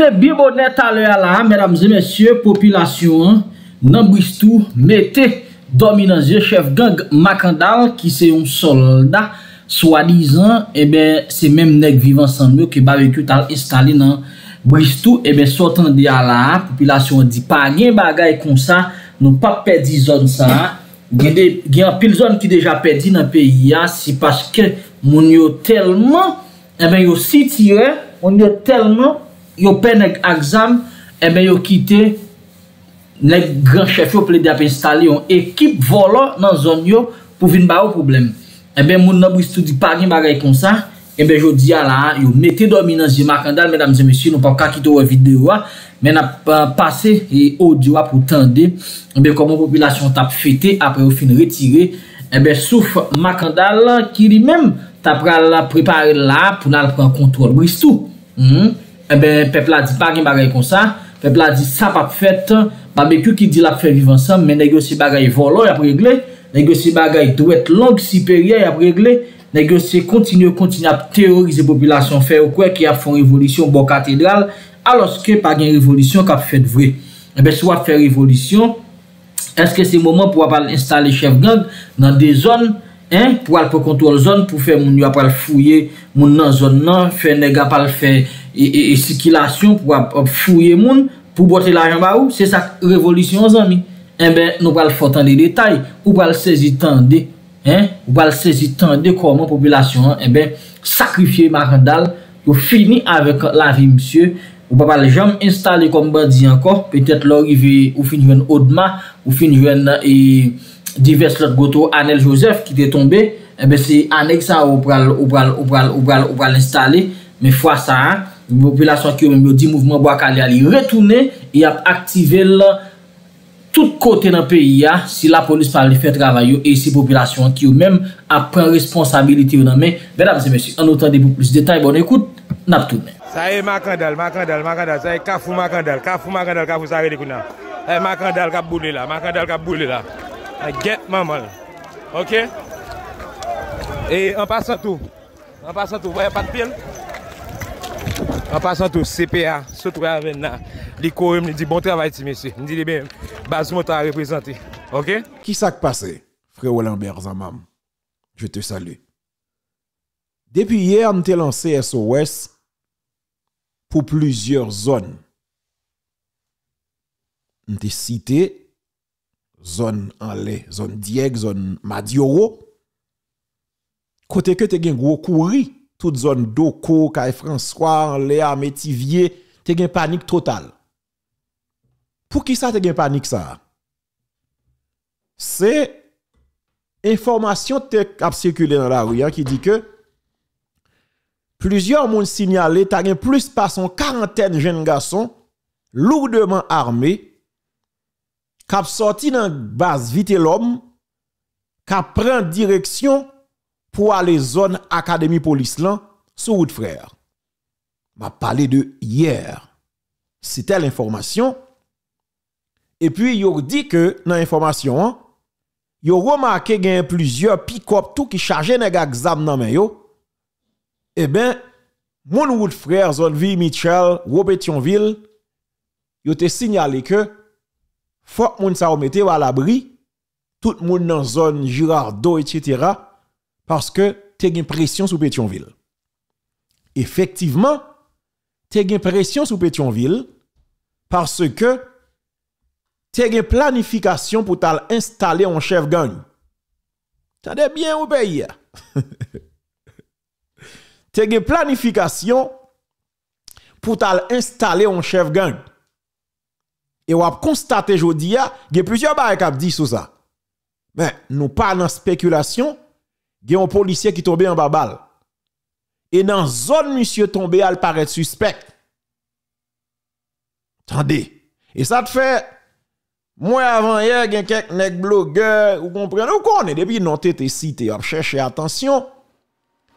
Se bi bonet alè ala, mèdames et mèsyè, populasyon, nan bristou mette dominanzye chef gang Makandal ki se yon soldat, swa dizan, ebe eh se mèm nek vivan san sanmyo ki barikyo tal installe nan bristou, eh ebe sotan di ala, populasyon di pa gen bagay kon sa, nou pa pedi zon sa, gen, de, gen pil zon ki deja pedi nan peyi ya, si paske moun yo telman, eh ebe yo sitire, moun yo telman, yo pe nèk aksam, ebe yo kite nek gran chef yo ple de ap installe yon ekip volo nan zon yo pou vin ba ou problem. Ebe moun nan bristou di pa gen bagay kon sa, ebe yo di ala, yo mette dominans di makandal, medam et messieurs, nou pa kakito wè videyo wa, men ap uh, pase e audio wa pou tende, ebe komon populasyon tap fete apre ou fin retire, ebe souf makandal ki li men tap pral prepare la pou nan pran kontrol bristou. Mm -hmm. Eh ebe pepla di pa gen bagay kon sa, pepla di sa pap fet, babeku ki di la pe viv ansam, men negosye bagay volo yap regle, negosye bagay dwet long siperye yap regle, negosye kontinye kontinye ap teorize populasyon fe ou kwe ki ap fon revolisyon bo katedral, aloske pa gen revolisyon kap fet vwe. Ebe eh sou ap fe revolisyon, eske se mouman pou ap al installe chef gang nan de zon, hein, pou al pou kontrol zon, pou fe moun yo ap al fouye moun nan zon nan, fe nega ap al fe E, e, e sikilasyon pou ap, ap fouye moun pou bote l'ajan ba ou, se sak revolisyon zanmi. En eh ben nou pal fotan de detay, ou pal sezi tan de, hein? ou pal sezi tan de koman populasyon, en ben sakrifye marandal, ou fini avèk la vi msye, ou pa pal jam installe kom bandi anko, petèt lor ive ou fin jwen Odma, ou fin jwen e, divers lot goto Anel Joseph ki te tombe, en ben se anek sa ou pal, ou pal, ou pal, ou pal, ou pal installe, me fwa sa an, populasyon ki yo mèm yo di mouvment Boakale li retoune, e ap aktive l tout kote nan peyi ya, si la polis pa li fè travay yo, e si populasyon ki yo mèm ap pren responsabilite yo nan men. Bedam se mesi, an otan de pou plus detay, bon ekout, nap toune. Sa e makandal, makandal, makandal, sa e kafou makandal, kafou makandal, kafou sa re di kounan. Sa e makandal kap boule la, makandal kap boule la. A eh, get mamal, ok? E an pasan tou, an pasan tou, voye pat pil, An pasan tou CPA, sotwe aven nan, li korem li di bon travay ti mesi, li di li ben baz mota a reprezenti, ok? Ki sak pase, fre Wolenberg Zamam, je te salu. Depi ye an te lanse SOS pou plusieurs zon. An te site, zon anle, zon Dieg, zon Madioro, kote ke te gen kouri, tout zone Doko, Kaye François, Léa, Métivier, te gen panique totale. Pour qui ça te gen panique ça? C'est information te a circulé dans la rue hein, qui dit que plusieurs monde signalé t'as gen plus pas son quarantaine jeunes garçons lourdement armés qui sorti dans base vite l'homme qui prend direction pour aller zone académie police là sous route frère. M'a parlé de hier. C'était l'information. Et puis il dit que dans l'information hein, yo remarqué a plusieurs pick-up tout qui chargé nèg exam nan men yo. Eh ben mon route frère zone ville Michel, Ropetionville, yo te signalé que faut moun sa mette à l'abri tout moun dans zone Girardot etc parce que tu as une pression sur Pétionville. Effectivement, tu as une pression sur Pétionville parce que tu as une planification pour installer un chef gang. Tendez bien au pays. tu as une planification pour installer un chef gang. Et on a constaté aujourd'hui, il plusieurs barrières qui dit sur ça. Mais nous pas dans spéculation il y un policier qui tombé en babal. Et dans zone monsieur tombé, elle paraît suspect. Attendez. Et ça te fait moi avant hier, il y quelques blogueurs, vous comprenez, vous connaissez depuis non t'étais cité, on cherche attention.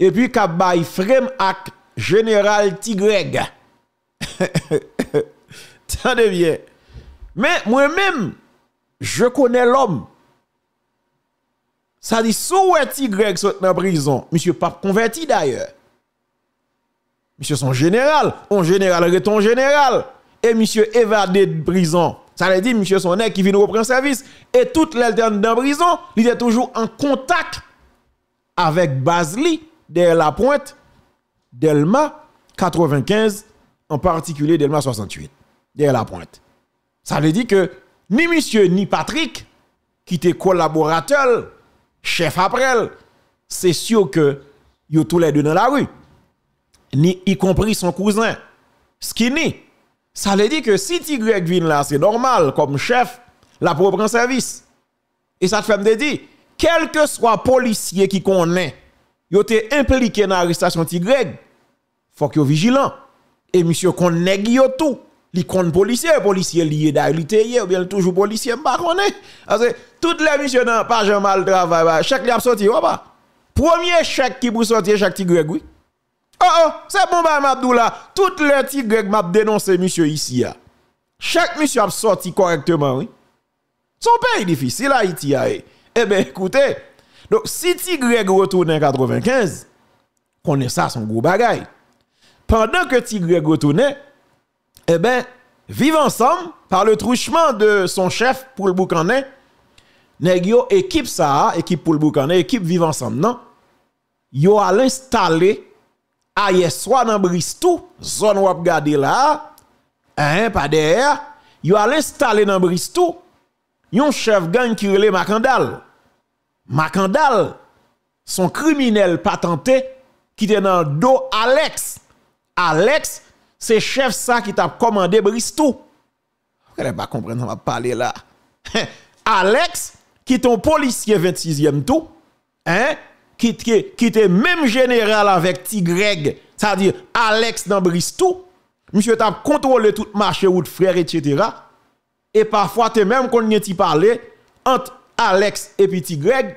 Et puis qu'a bay frame ak général Tigreg. Attendez bien. Mais moi-même, je connais l'homme. Ça dit, sous Y dans prison, monsieur pas converti d'ailleurs. Monsieur son général, on général reton général. Et monsieur évadé de prison. Ça veut dire monsieur son qui vient reprendre service. Et toute l'alterne dans prison, il est toujours en contact avec Basli, derrière la pointe, Delma 95, en particulier Delma 68, derrière la pointe. Ça veut dire que ni monsieur ni Patrick, qui était collaborateur, chef après, c'est sûr que yo tous les deux dans la rue. Ni y compris son cousin, Skinny. Ça veut dire que si Tigreg vient là, c'est normal, comme chef, la pour prendre service. Et ça te fait me dire, quel que soit policier qui connaît, yo été impliqué dans l'arrestation Tigreg, faut qu'il vigilant. Et monsieur connaît yo tout. Li kon policier, policier lié d'agilité, ou bien toujours policier, connaît. Parce toutes les missions n'ont pas mal travail, chaque li sorti, ou pas? Premier chèque qui pour sortir chaque Tigreg, oui. Oh oh, c'est bon, bah, Mabdoula. Toutes les Tigreg m'a dénoncé, monsieur, ici. Chaque monsieur a sorti correctement, oui. Son pays difficile, Haïti, eh. eh bien, écoutez, donc si Tigreg retourne en 95, connaît ça, son gros bagay. Pendant que Tigreg retourne, eh bien, vivent ensemble par le truchement de son chef pour le boucanet. Nèg équipe ça, équipe pour le équipe vivent ensemble, non? Yo a l'installer ailleurs soit dans Bristol, zone où regarder là, hein, pas derrière, yo a l'installer dans Bristol, yon chef gang qui relè Macandal. Macandal, son criminel patenté qui était dans dos Alex. Alex, c'est chef ça qui t'a commandé Bristol. Vous ne pas comprendre, ça va parler là. Alex, qui est un policier 26e tout, hein, qui, était même général avec Tigreg, c'est-à-dire Alex dans Bristol. Monsieur t'a contrôlé tout marché ou de frère, etc. Et parfois, tu même qu'on y parlé entre Alex et petit Greg,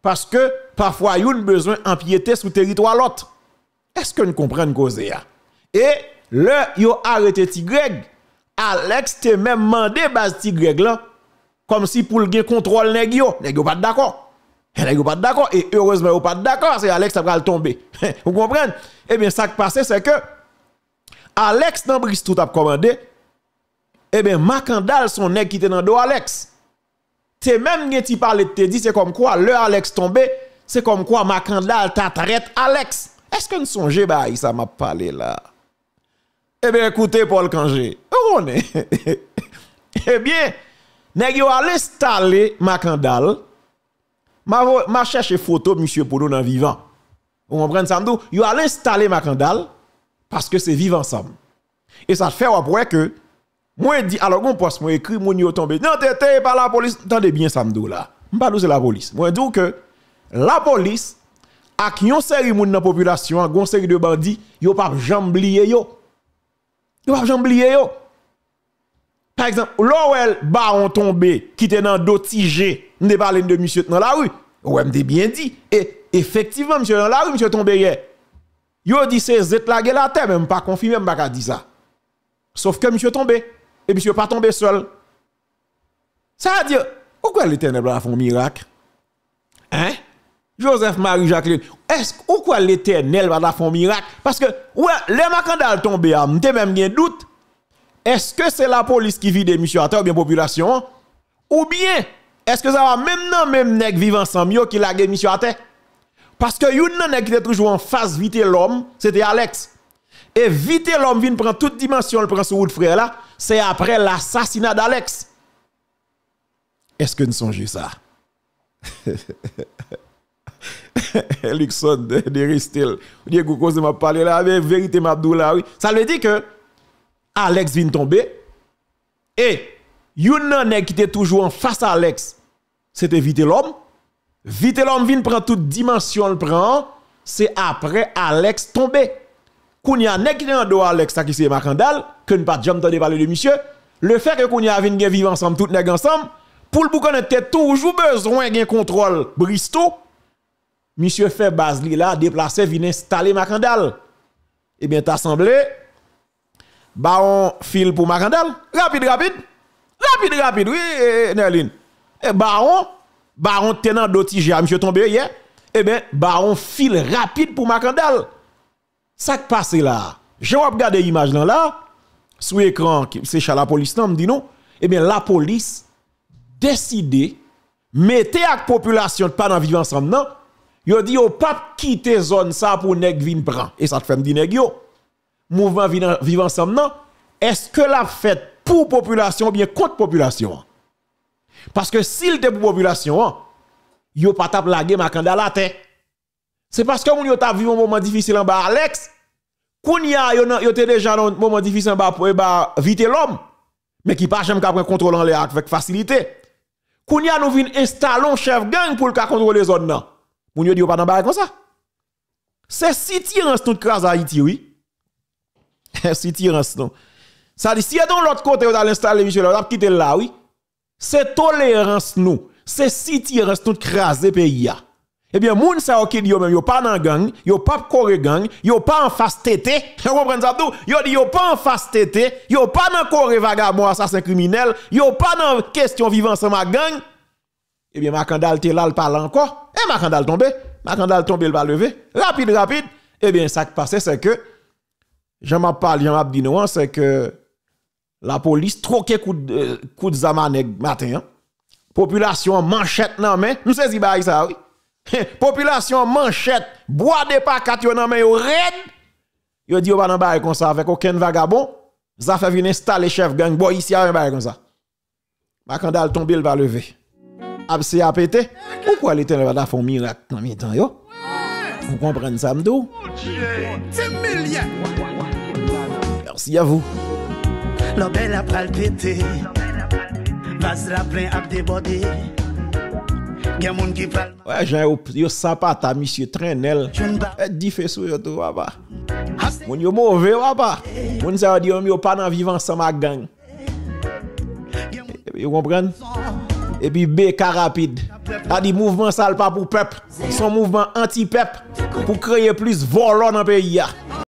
parce que parfois, il y a besoin d'empiéter sur le territoire l'autre. Est-ce que nous comprenons cause Et le yo arrêté Tigreg, Alex te même mandé base Tigreg là comme si pour le contrôle nèg yo, nèg yo pas d'accord. Nèg yo pas d'accord et heureusement yo pas d'accord, c'est Alex qui va tomber. Vous comprenez? Eh bien ça qui passe c'est que Alex dans Bristol a commandé eh bien Macandal son nèg qui était dans dos Alex. Te même gen ti parler te dit c'est comme quoi le Alex tombé, c'est comme quoi Macandal t'a traite Alex. Est-ce que nous songez bah ça m'a parlé là? Eh bien, écoutez, Paul Kangé, on est. eh bien, nèg yo allé installer Macandal. Ma ma chercher photo monsieur nous dans vivant. Vous comprenez ça m'dou? Yo allé installer Macandal parce que c'est vivant ensemble. Et ça fait après que moi dit alors on poste moi écrit mon yo tombé. Non, t'es pas la police. Attendez bien ça m'dou là. M'pas c'est la police? Moi dis que la police ak yon série moun dans population, gon série de bandits, yo pas jamblier yo. Yo pas oublier yo. Par exemple, l'Owel baron tombé qui était dans d'Otigé, nous parlé de monsieur dans la rue. Ouais, m'te bien dit. Et effectivement, monsieur dans la rue, monsieur tombé hier. Yo dit c'est zet la la même pas confirmé, même pas dit ça. Sauf que monsieur tombé. Et monsieur pas tombé seul. Ça veut dire, pourquoi l'éternel va faire un miracle? Hein? Joseph Marie Jacqueline, est-ce pourquoi l'éternel va faire un miracle? Parce que, ouais, les macandales tombés, m'te même bien doute. Est-ce que c'est la police qui vide monsieur à terre ou bien population? Ou bien, est-ce que ça va même non même nèg vivant ensemble qui la monsieur à terre? Parce que yon nan qui était toujours en face vite l'homme, c'était Alex. Et vite l'homme vient prendre toute dimension, le prend sur route frère là, c'est après l'assassinat d'Alex. Est-ce que nous songez ça? Luxon de, de Ristel. M'a parlé là, avec vérité oui. Ça veut dire que Alex vient tomber et yon nan qui était toujours en face à Alex, c'était vite l'homme. Vite l'homme vient prendre toute dimension le prend, c'est après Alex tomber. Kounya nek qui en dos Alex ça qui c'est Macandal, que ne pas jamais entendu parler de monsieur. Le fait que Kounya vient vivre ensemble tout nèg ensemble, pour le boucan toujours besoin d'un contrôle Bristol monsieur fait Basli là, déplacé, vient installer Macandal. Eh bien, t'as semblé, baron fil pour Macandal. Rapide, rapide. Rapide, rapide, oui, eh, Nerlin. Et eh, baron, baron tenant d'Otija, monsieur tombé hier. Eh bien, baron fil rapide pour Macandal. Ça qui passe là? Je regarde l'image là, là, sous écran, c'est la police, non, me dit non. Eh bien, la police décide, mettez la population pas dans vivre ensemble, non. Yo dit, yo pas quitter zone ça pour nèg vin prend. Et ça te fait me dire, yo. Mouvement vivre ensemble, non. Est-ce que la fête pour population ou bien contre population? Parce que s'il était pour population, yo pas tap laguer ma la tête. C'est parce que moun yo t'a vu un moment difficile en bas Alex. Kounya yo yo te déjà un moment difficile en bas pour ba vite l'homme. Mais qui pas jamais capable contrôler en l'air avec facilité. Kounya nous vinn installer un chef gang pour le contrôler là. Moun yo dit pas dans bas comme ça. C'est si tirance tout crase Haïti oui. si tirance non. Ça dit si dans l'autre côté on a l'installer monsieur là, on là oui. C'est tolérance nous. C'est si tirance tout crase pays eh bien, moun sa qui dit yo yo pas dans gang, yo pas coré gang, yo pas en face tété. Vous comprenez ça tout? Yo dit yo pas en face tété, yo pas dans coré vagabond assassin criminel, yo pas dans question vivant ensemble gang. Eh bien, Macandal te là, le parle encore. Et Macandal tombé. Macandal tombé, il va lever. Rapide, rapide. Eh bien, ça qui passe, c'est que, j'en m'a parlé, j'en m'a c'est que la police troquait coup de, coup de zamaneg matin. Hein. Population manchette non mais, nous saisi ça, oui. Population manchette, bois de pacat yo nan men yo red. Yo dit yo pas nan bail comme ça avec aucun vagabond. Ça fait venir installer chef gang boy ici un bail comme ça. Macandal tombe il va lever. Pourquoi l'éternel va faire un miracle dans mes temps yo? Vous comprenez ça m'dou? Merci à vous. L'obel a. Vas la plein ap débordé. Ouais, j'ai yo sapata monsieur Trenel. Di fait sou yo tout papa. Moun yo mauvais papa. Moun sa di yo pas dans vivre ensemble avec gang. Vous comprenez? et puis B rapide. A dit mouvement sale pas pour peuple, son mouvement anti-peuple pour créer plus volant dans le pays.